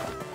Bye.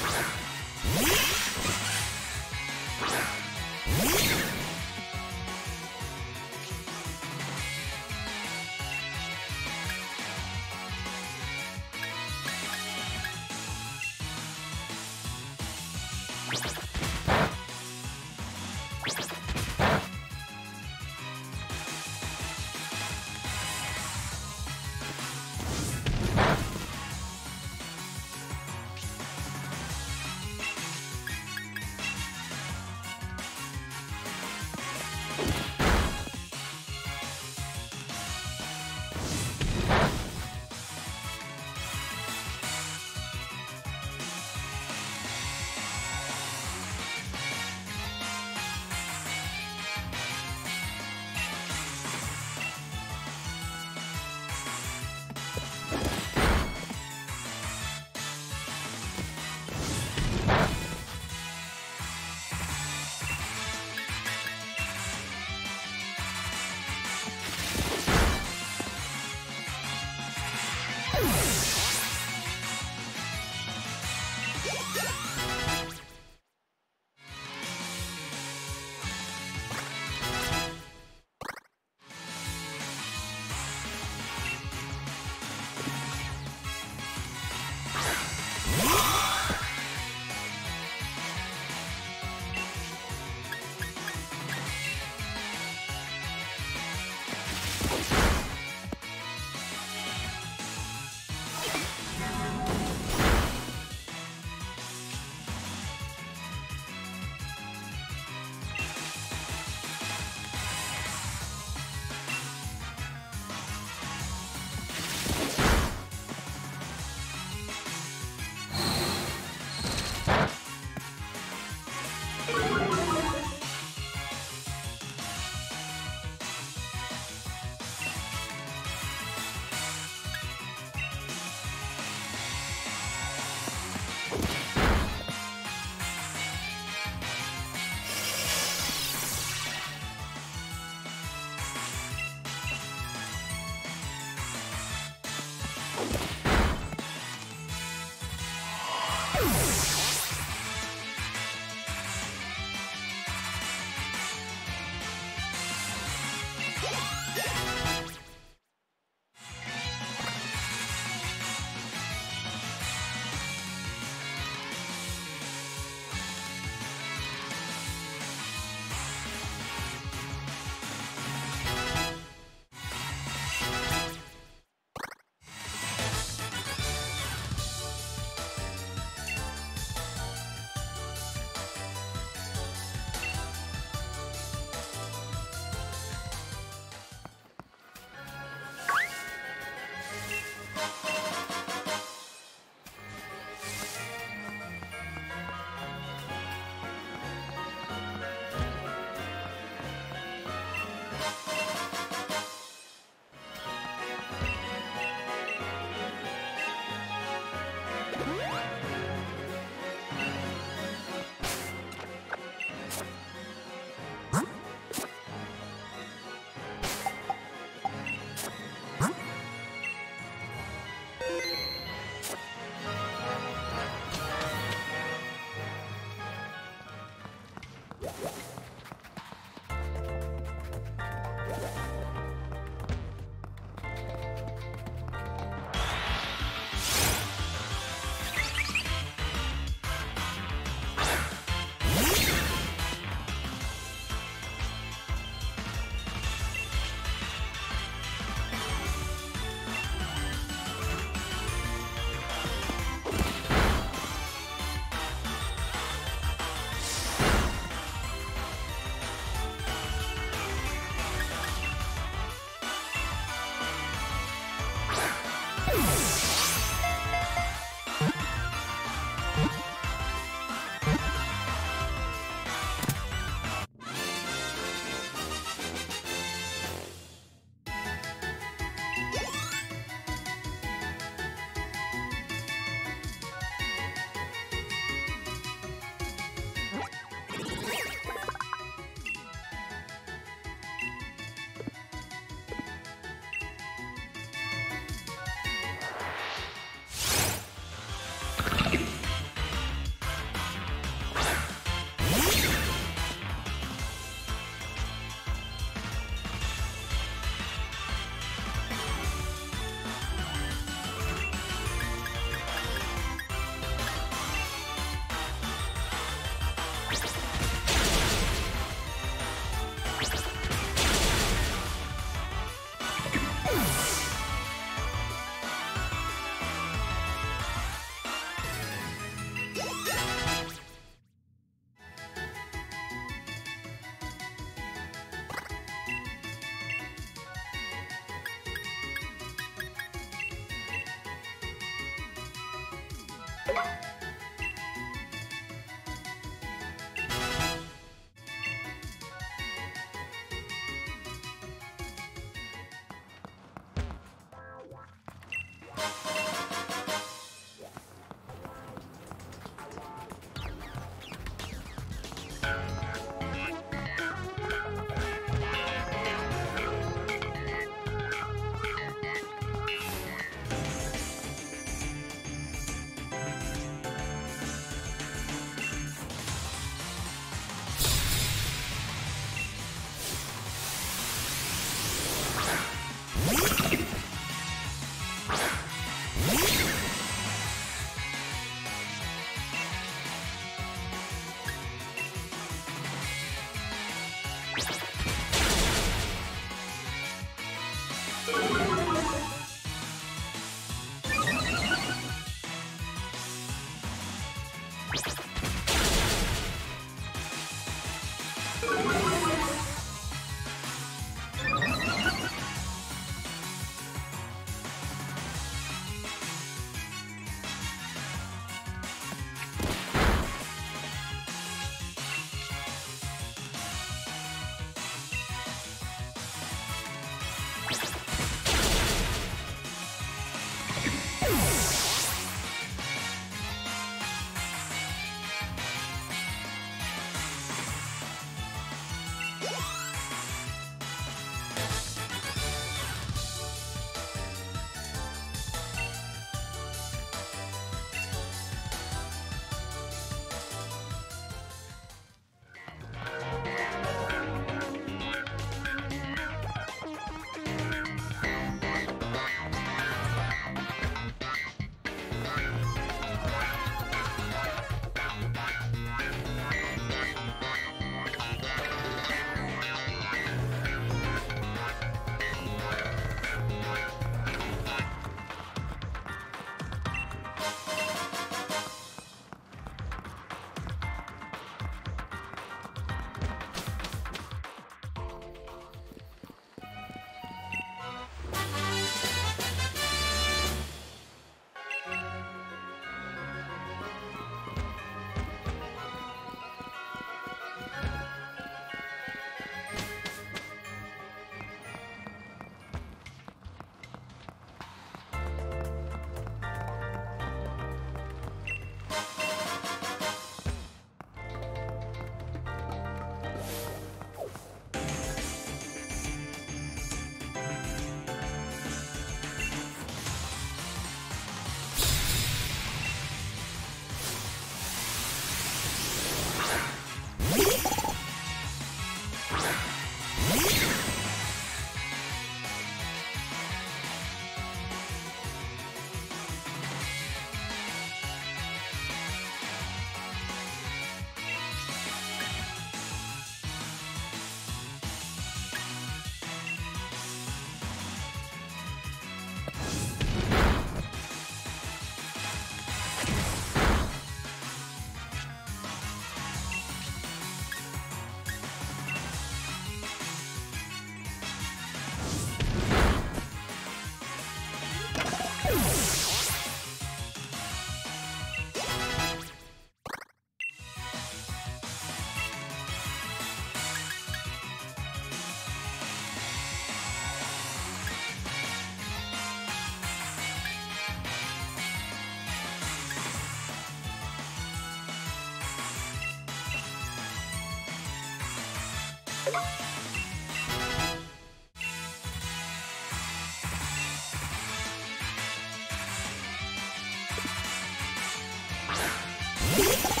you